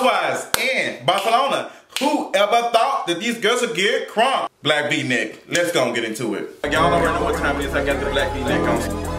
Housewives in Barcelona. Who ever thought that these girls would get crunk? Black V-neck. Let's go and get into it. Y'all already know what time it is. I got the black V-neck on.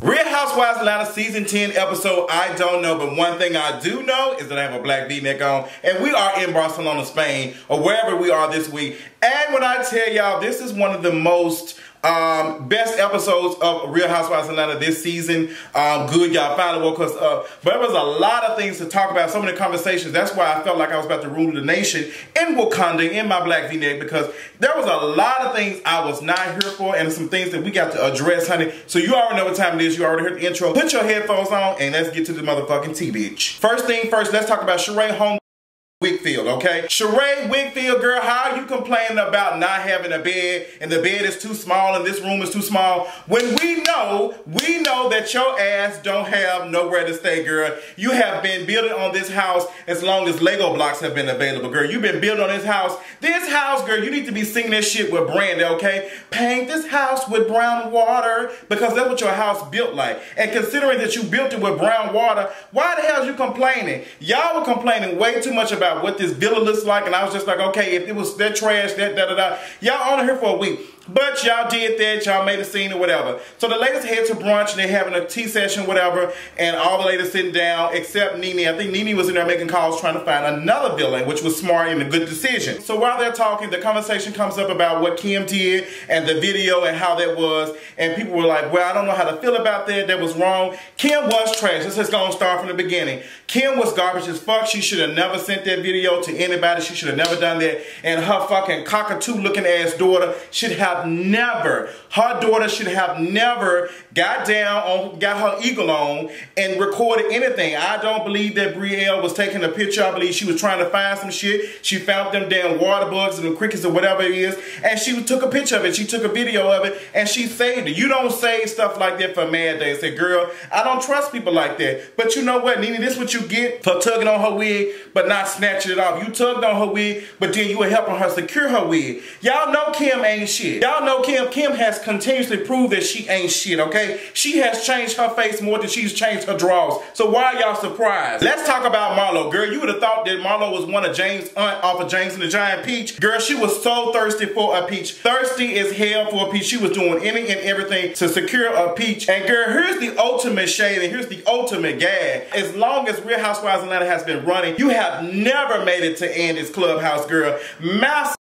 Real Housewives Atlanta season 10 episode, I don't know, but one thing I do know is that I have a black v-neck on, and we are in Barcelona, Spain, or wherever we are this week. And when I tell y'all, this is one of the most um, best episodes of Real Housewives of Atlanta this season. Um, good, y'all finally woke us up. But there was a lot of things to talk about, so many conversations. That's why I felt like I was about to rule the nation in Wakanda, in my black v-neck, because there was a lot of things I was not here for, and some things that we got to address, honey. So you already know what time it is. You already heard the intro. Put your headphones on, and let's get to the motherfucking T, bitch. First thing first, let's talk about Sheree Home. Whitfield, okay? Sheree Whitfield, girl, how you complaining about not having a bed and the bed is too small and this room is too small when we know, we know that your ass don't have nowhere to stay, girl. You have been building on this house as long as Lego blocks have been available, girl. You've been building on this house. This house, girl, you need to be singing this shit with Brandy, okay? Paint this house with brown water because that's what your house built like. And considering that you built it with brown water, why the hell you complaining? Y'all were complaining way too much about about what this villa looks like, and I was just like, okay, if it was that trash, that da da da, y'all on here for a week. But y'all did that, y'all made a scene or whatever. So the ladies head to brunch and they're having a tea session, whatever, and all the ladies sitting down except Nene. I think Nene was in there making calls trying to find another villain, which was smart and a good decision. So while they're talking, the conversation comes up about what Kim did and the video and how that was, and people were like, well, I don't know how to feel about that, that was wrong. Kim was trash. Let's just go and start from the beginning. Kim was garbage as fuck. She should have never sent that video to anybody. She should have never done that. And her fucking cockatoo looking ass daughter should have have never, her daughter should have never got down on, got her eagle on and recorded anything. I don't believe that Brielle was taking a picture. I believe she was trying to find some shit. She found them damn water bugs and the crickets or whatever it is. And she took a picture of it. She took a video of it and she saved it. You don't save stuff like that for mad day. Say, girl, I don't trust people like that. But you know what, Nene, this is what you get for tugging on her wig, but not snatching it off. You tugged on her wig, but then you were helping her secure her wig. Y'all know Kim ain't shit. Y'all know Kim. Kim has continuously proved that she ain't shit, okay? She has changed her face more than she's changed her draws. So why y'all surprised? Let's talk about Marlo. Girl, you would have thought that Marlo was one of James' aunt off of James and the Giant Peach. Girl, she was so thirsty for a peach. Thirsty as hell for a peach. She was doing any and everything to secure a peach. And girl, here's the ultimate shade and here's the ultimate gag. As long as Real Housewives Atlanta has been running, you have never made it to Andy's Clubhouse, girl. Mouse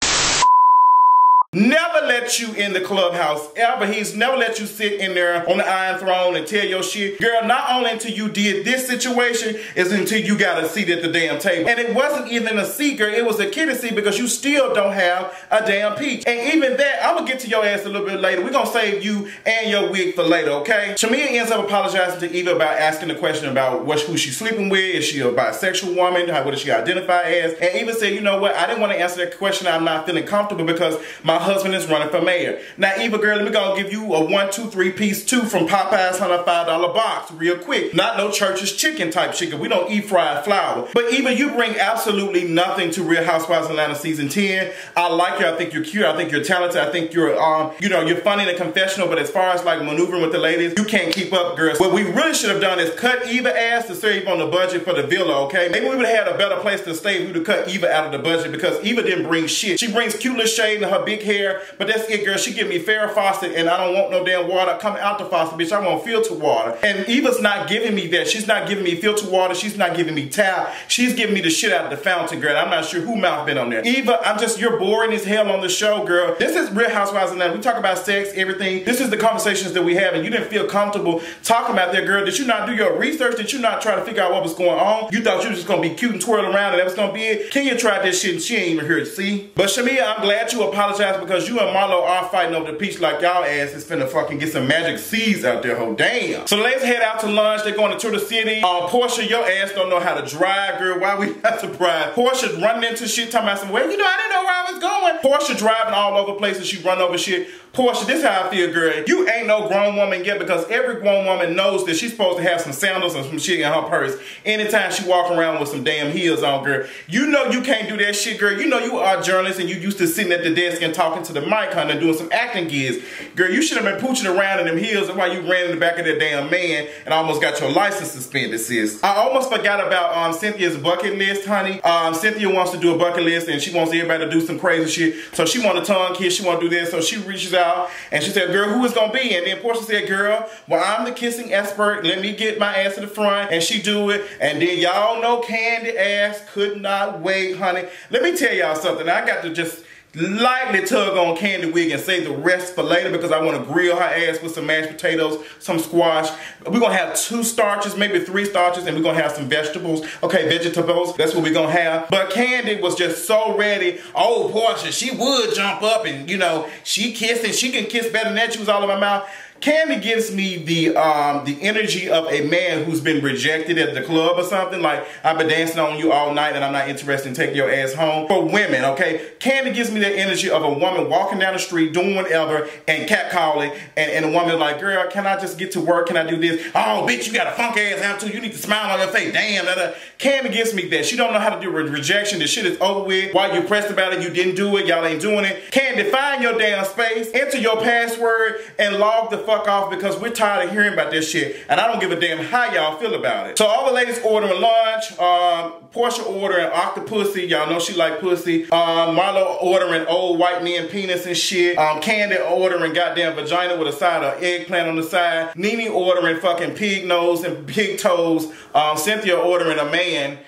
Never let you in the clubhouse ever. He's never let you sit in there on the Iron Throne and tell your shit. Girl, not only until you did this situation is until you got a seat at the damn table. And it wasn't even a girl. It was a kiddie seat because you still don't have a damn peach. And even that, I'm gonna get to your ass a little bit later. We're gonna save you and your wig for later, okay? Shamea ends up apologizing to Eva about asking the question about what, who she's sleeping with. Is she a bisexual woman? How, what does she identify as? And Eva said, you know what? I didn't want to answer that question. I'm not feeling comfortable because my husband is running for mayor. Now, Eva girl, let me go give you a one, two, three piece two from Popeyes on a five dollar box real quick. Not no church's chicken type chicken. We don't eat fried flour. But Eva, you bring absolutely nothing to Real Housewives Atlanta season 10. I like you. I think you're cute. I think you're talented. I think you're, um, you know, you're funny in a confessional. But as far as like maneuvering with the ladies, you can't keep up, girls. What we really should have done is cut Eva ass to save on the budget for the villa, okay? Maybe we would have had a better place to stay if we would have cut Eva out of the budget because Eva didn't bring shit. She brings cute little shade in her big hair, but that's it, girl. She give me Farrah Fawcett, and I don't want no damn water coming out the faucet, bitch. I want filter water. And Eva's not giving me that. She's not giving me filter water. She's not giving me tap. She's giving me the shit out of the fountain, girl. I'm not sure who mouth been on there. Eva, I'm just, you're boring as hell on the show, girl. This is Real Housewives of Atlanta. We talk about sex, everything. This is the conversations that we have, and you didn't feel comfortable talking about that, girl. Did you not do your research? Did you not try to figure out what was going on? You thought you was just gonna be cute and twirl around and that was gonna be it? Kenya tried this shit and she ain't even here, see? But Shamea, I'm glad you apologized because you and Marlo are fighting over the peach like y'all ass is finna fucking get some magic seeds out there, ho damn. So let's head out to lunch. They're going to tour the city. Uh, Porsha, your ass don't know how to drive, girl. Why we have to drive? Porsha's running into shit, talking about some, well, you know, I didn't know where I was going. Porsha driving all over places. She run over shit. Porsha, this how I feel, girl. You ain't no grown woman yet because every grown woman knows that she's supposed to have some sandals and some shit in her purse anytime she walk around with some damn heels on, girl. You know you can't do that shit, girl. You know you are a journalist and you used to sitting at the desk and talking to the mic, honey, doing some acting gigs. Girl, you should have been pooching around in them heels while you ran in the back of that damn man and almost got your license suspended, sis. I almost forgot about um, Cynthia's bucket list, honey. Um, Cynthia wants to do a bucket list and she wants everybody to do some crazy shit. So she want a tongue kiss, she want to do this. So she reaches out and she said, girl, who is going to be? And then Porsha said, girl, well, I'm the kissing expert. Let me get my ass to the front. And she do it. And then y'all know Kandi ass could not wait, honey. Let me tell y'all something. I got to just lightly tug on Kandi Wig and save the rest for later because I want to grill her ass with some mashed potatoes, some squash. We're going to have two starches, maybe three starches, and we're going to have some vegetables. Okay, vegetables, that's what we're going to have. But Kandi was just so ready. Oh, Porsha, she would jump up and, you know, she kissed and she can kiss better than that. She was all in my mouth. Kandi gives me the um, the energy of a man who's been rejected at the club or something. Like, I've been dancing on you all night and I'm not interested in taking your ass home. For women, okay? Kandi gives me the energy of a woman walking down the street doing whatever and catcalling and, and a woman like, girl, can I just get to work? Can I do this? Oh, bitch, you got a funk ass attitude. You need to smile on your face. Damn. Da, da. Kandi gives me that. She don't know how to do re rejection. The shit is over with. Why you pressed about it, you didn't do it. Y'all ain't doing it. Kandi, find your damn space, enter your password, and log the fuck fuck off because we're tired of hearing about this shit. And I don't give a damn how y'all feel about it. So all the ladies ordering lunch. Um, Porsha ordering octopussy. Y'all know she like pussy. Um, Marlo ordering old white men penis and shit. Um, Kandi ordering goddamn vagina with a side of eggplant on the side. Nene ordering fucking pig nose and pig toes. Um, Cynthia ordering a man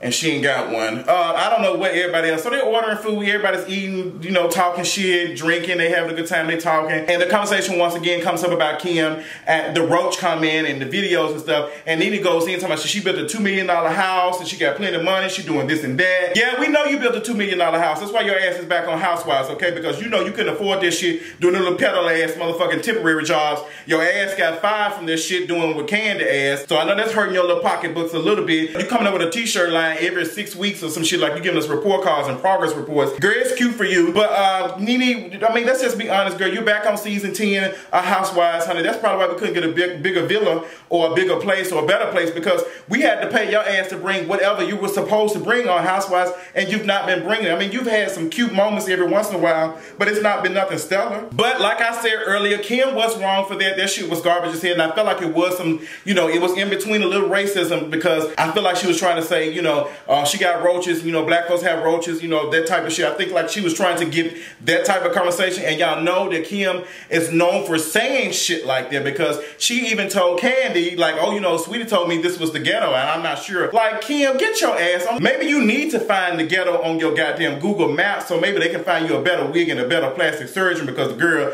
and she ain't got one. Uh, I don't know what everybody else. So they're ordering food. Everybody's eating, you know, talking shit, drinking. They having a good time. They talking. And the conversation once again comes up about Kim. And the Roach come in and the videos and stuff. And Nene goes in talking about she built a $2 million house and she got plenty of money. She doing this and that. Yeah, we know you built a $2 million house. That's why your ass is back on Housewives, okay? Because you know you couldn't afford this shit doing little pedal ass motherfucking temporary jobs. Your ass got fired from this shit doing with Kandi ass. So I know that's hurting your little pocketbooks a little bit. You coming up with a t-shirt line every six weeks or some shit like you giving us report cards and progress reports. Girl, it's cute for you. But uh, Nene, I mean, let's just be honest, girl. You're back on season 10 of Housewives, honey. That's probably why we couldn't get a big, bigger villa or a bigger place or a better place because we had to pay your ass to bring whatever you were supposed to bring on Housewives and you've not been bringing. I mean, you've had some cute moments every once in a while, but it's not been nothing stellar. But like I said earlier, Kim was wrong for that. That shit was garbage as hell. And I felt like it was some, you know, it was in between a little racism because I feel like she was trying to say, you know, uh, uh, she got roaches, you know, black folks have roaches, you know, that type of shit. I think like she was trying to get that type of conversation. And y'all know that Kim is known for saying shit like that because she even told Kandi, like, oh, you know, Sweetie told me this was the ghetto and I'm not sure. Like, Kim, get your ass on. Maybe you need to find the ghetto on your goddamn Google Maps so maybe they can find you a better wig and a better plastic surgeon because the girl,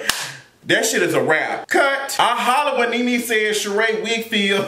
that shit is a rap. Cut. I holler when Nene says Sheree Wigfield.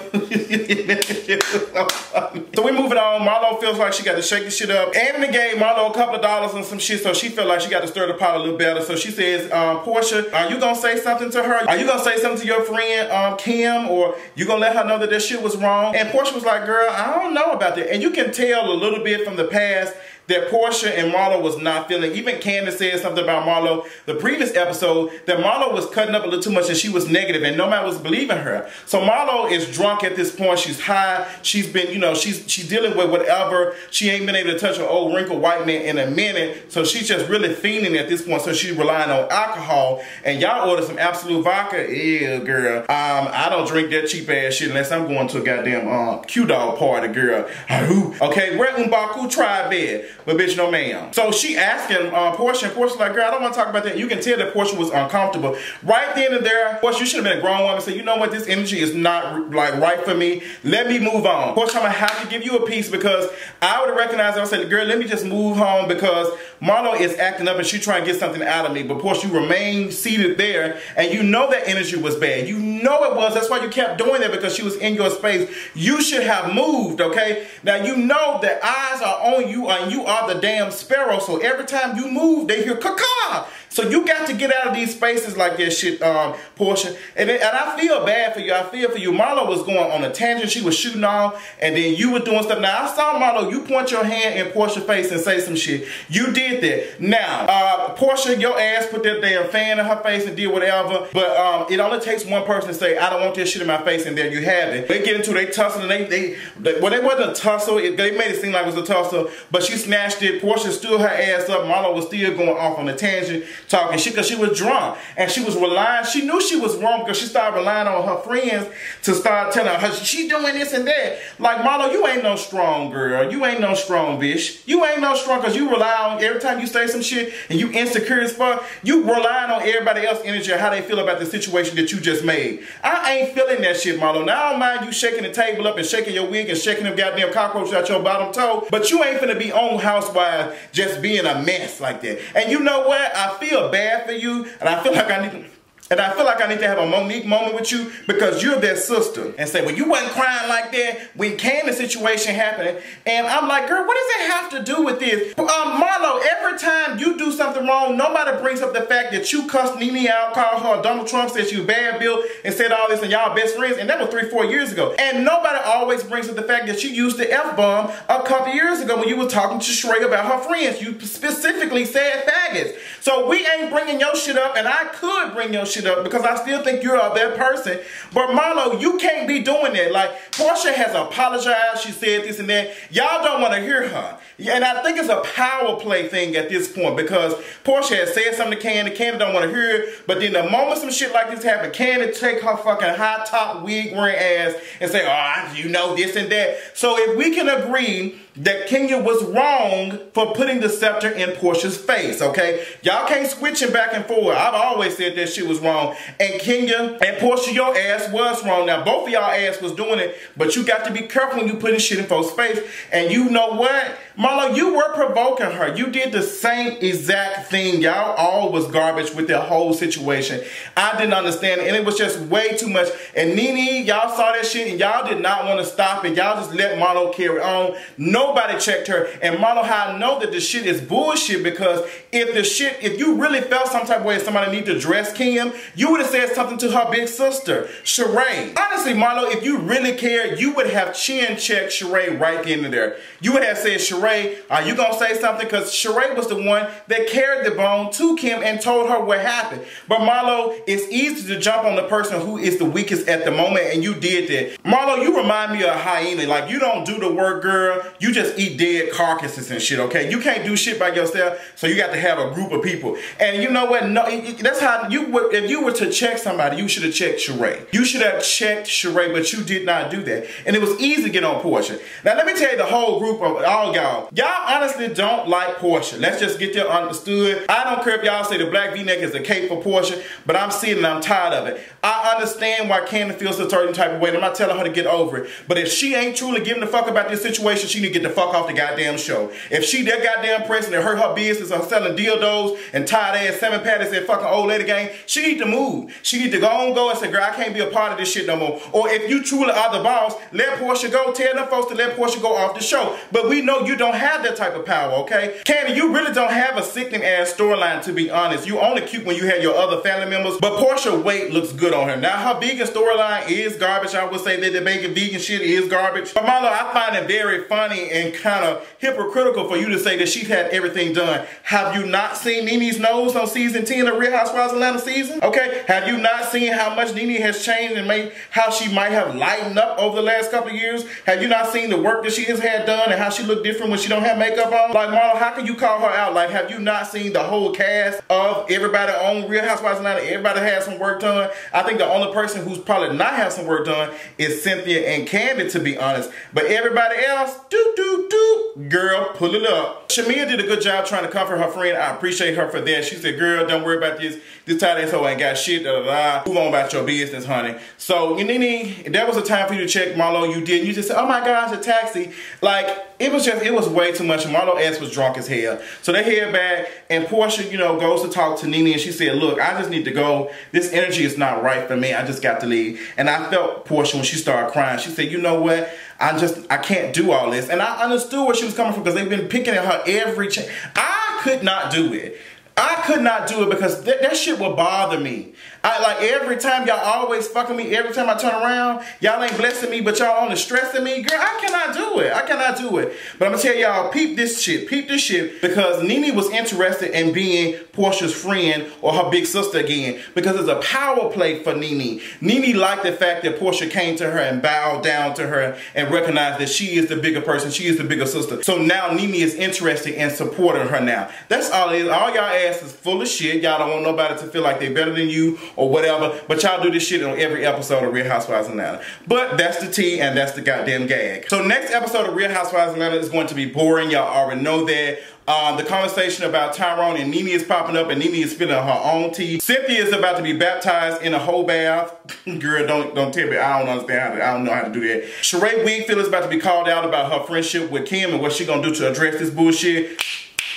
so we moving on. Marlo feels like she got to shake the shit up. Anthony gave Marlo a couple of dollars and some shit, so she felt like she got to stir the pot a little better. So she says, um, Porsha, are you gonna say something to her? Are you gonna say something to your friend um, Kim, or you gonna let her know that this shit was wrong? And Porsha was like, girl, I don't know about that. And you can tell a little bit from the past that Porsha and Marlo was not feeling. Even Candace said something about Marlo the previous episode that Marlo was cutting up a little too much and she was negative and nobody was believing her. So Marlo is drunk at this point. She's high. She's been, you know, she's she's dealing with whatever. She ain't been able to touch an old wrinkled white man in a minute. So she's just really fiending at this point. So she's relying on alcohol. And y'all order some Absolut vodka. Yeah, girl. Um, I don't drink that cheap ass shit unless I'm going to a goddamn um, Q-Dog party, girl. Okay, where M'Baku tribe bed? But bitch, no ma'am. So she asking uh, Porsha, and Porsha's like, girl, I don't want to talk about that. You can tell that Porsha was uncomfortable. Right then and there, Porsha, you should have been a grown woman said, you know what, this energy is not like right for me. Let me move on. Porsha, I'm gonna have to give you a piece because I would have recognized, I say, girl, let me just move home because Marlo is acting up and she trying to get something out of me. But Porsha, you remain seated there and you know that energy was bad. You know it was. That's why you kept doing that because she was in your space. You should have moved, okay? Now you know that eyes are on you and you are the damn sparrow. So every time you move, they hear caw So you got to get out of these spaces like this shit, um, Porsha. And, and I feel bad for you. I feel for you. Marlo was going on a tangent. She was shooting off, and then you were doing stuff. Now, I saw Marlo, you point your hand in Porsha's face and say some shit. You did that. Now, uh, Porsha, your ass put that damn fan in her face and did whatever. But um, it only takes one person to say, I don't want this shit in my face, and there you have it. They get into they tussle, and they, they, they well, it wasn't a tussle. It, they made it seem like it was a tussle, but she snatched it. Porsha stood her ass up. Marlo was still going off on a tangent, talking shit, because she was drunk. And she was relying, she knew she was wrong because she started relying on her friends to start telling her, she doing this and that. Like, Marlo, you ain't no strong girl. You ain't no strong bitch. You ain't no strong because you rely on, every time you say some shit and you insecure as fuck, you relying on everybody else's energy and how they feel about the situation that you just made. I ain't feeling that shit, Marlo. Now I don't mind you shaking the table up and shaking your wig and shaking them goddamn cockroaches out your bottom toe, but you ain't finna be on Housewives just being a mess like that. And you know what? I feel bad for you, and I feel like I need to and I feel like I need to have a Monique moment with you because you're their sister. And say, well, you wasn't crying like that when Candace situation happened. And I'm like, girl, what does it have to do with this? Um, Marlo, every time you do something wrong, nobody brings up the fact that you cussed Nene out, called her Donald Trump, said was bad Bill, and said all this, and y'all best friends. And that was three, four years ago. And nobody always brings up the fact that you used the F-bomb a couple years ago when you were talking to Sheree about her friends. You specifically said faggots. So we ain't bringing your shit up, and I could bring your shit up because I still think you're that person. But Marlo, you can't be doing that. Like Porsha has apologized. She said this and that. Y'all don't want to hear her. And I think it's a power play thing at this point because Porsha has said something to Kandi. Kandi don't want to hear it. But then the moment some shit like this happen, Kandi take her fucking high top wig wearing ass and say, oh, you know this and that. So if we can agree that Kenya was wrong for putting the scepter in Porsha's face, okay? Y'all can't switch it back and forth. I've always said that shit was wrong. And Kenya and Porsha, your ass was wrong. Now, both of y'all ass was doing it, but you got to be careful when you putting shit in folks' face. And you know what? Marlo, you were provoking her. You did the same exact thing. Y'all all was garbage with the whole situation. I didn't understand it, and it was just way too much. And Nene, y'all saw that shit, and y'all did not want to stop it. Y'all just let Marlo carry on. Nobody checked her. And Marlo, how I know that the shit is bullshit because if the shit, if you really felt some type of way somebody need to dress Kim, you would have said something to her big sister, Sheree. Honestly, Marlo, if you really cared, you would have chin checked Sheree right into there. You would have said, Sheree, are you gonna say something? Because Sheree was the one that carried the bone to Kim and told her what happened. But Marlo, it's easy to jump on the person who is the weakest at the moment, and you did that. Marlo, you remind me of a hyena. Like you don't do the work, girl. You just eat dead carcasses and shit, okay? You can't do shit by yourself, so you got to have a group of people. And you know what? No, that's how you would, if you were to check somebody, you should have checked Sheree. You should have checked Sheree, but you did not do that. And it was easy to get on Porsha. Now, let me tell you the whole group of all y'all. Y'all honestly don't like Porsha. Let's just get that understood. I don't care if y'all say the black v-neck is a cape for Porsha, but I'm seeing and I'm tired of it. I understand why Kandi feels a certain type of way, and I'm not telling her to get over it. But if she ain't truly giving a fuck about this situation, she need to get the fuck off the goddamn show. If she that goddamn person that hurt her business on selling dildos and tired ass salmon patties at fucking old lady game, she need to move. She need to go on go and say, girl, I can't be a part of this shit no more. Or if you truly are the boss, let Porsha go. Tell them folks to let Porsha go off the show. But we know you don't have that type of power, okay? Kandi, you really don't have a sickening ass storyline to be honest. You only cute when you have your other family members. But Porsha weight looks good on her. Now her vegan storyline is garbage. I would say that the making vegan shit is garbage. But Marlo, I find it very funny and kind of hypocritical for you to say that she's had everything done. Have you not seen Nene's nose on season 10 of Real Housewives Atlanta season? Okay, have you not seen how much Nene has changed and made how she might have lightened up over the last couple years? Have you not seen the work that she has had done and how she looked different when she don't have makeup on? Like Marlo, how can you call her out? Like, have you not seen the whole cast of everybody on Real Housewives of Atlanta? Everybody has some work done. I think the only person who's probably not have some work done is Cynthia and Kandi, to be honest. But everybody else, do do do Girl, pull it up. Shamea did a good job trying to comfort her friend. I appreciate her for that. She said, girl, don't worry about this. This tight asshole ain't got shit, da da da. Move on about your business, honey. So, Nene, that was a time for you to check Marlo. You did. You just said, oh my gosh, a taxi. Like, it was just, it was way too much. Marlo S was drunk as hell. So they head back, and Porsha, you know, goes to talk to Nene, and she said, look, I just need to go. This energy is not right for me. I just got to leave. And I felt Porsha when she started crying. She said, you know what? I just, I can't do all this. And I understood where she was coming from because they've been picking at her every chance. I could not do it. I could not do it because th- that shit would bother me. I like every time y'all always fucking me. Every time I turn around, y'all ain't blessing me, but y'all only stressing me. Girl, I cannot do it. I cannot do it. But I'm gonna tell y'all, peep this shit, peep this shit, because Nene was interested in being Porsha's friend or her big sister again, because it's a power play for Nene. Nene liked the fact that Porsha came to her and bowed down to her and recognized that she is the bigger person, she is the bigger sister. So now Nene is interested in supporting her now. That's all it is. All y'all ass is full of shit. Y'all don't want nobody to feel like they're better than you or whatever. But y'all do this shit on every episode of Real Housewives of Atlanta. But that's the tea and that's the goddamn gag. So next episode of Real Housewives of Atlanta is going to be boring. Y'all already know that. Um, the conversation about Tyrone and Nene is popping up, and Nene is spilling her own tea. Cynthia is about to be baptized in a whole bath. Girl, don't don't tell me. I don't understand how to. I don't know how to do that. Sheree Wingfield is about to be called out about her friendship with Kim and what she gonna do to address this bullshit.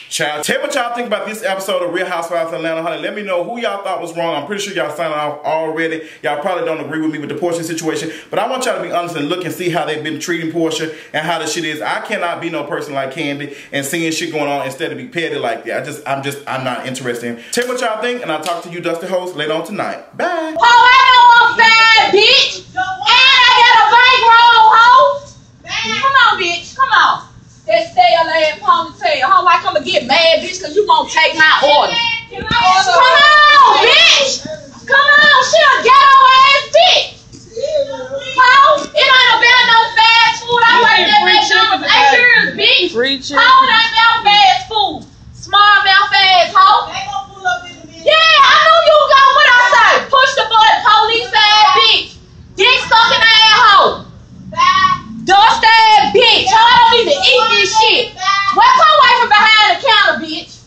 Child, tell what y'all think about this episode of Real Housewives of Atlanta, honey. Let me know who y'all thought was wrong. I'm pretty sure y'all signed off already. Y'all probably don't agree with me with the Porsha situation, but I want y'all to be honest and look and see how they've been treating Porsha and how the shit is. I cannot be no person like Kandi and seeing shit going on instead of be petty like that. I just, I'm just, I'm not interested in. Tell what y'all think, and I'll talk to you, Dusty Host, later on tonight. Bye. Oh, I don't want fat, bitch. And I got a bankroll, hoe. Come on, bitch. Come on. That stale ass ponytail. How like I'm gonna get mad, bitch, cause you won't take my order. Come on, bitch! Come on, she a ghetto ass bitch! Paul, it ain't about no fast food. I worked at McDonald's eight years, bitch. Free chicken. Paul ain't about fast food. Small mouth ass hoe. Yeah, I knew you go. going. What I say? Push the button, police ass bitch. Dick sucking ass hoe. Dust sick, don't need to eat this shit. Well, my wife from behind the counter, bitch.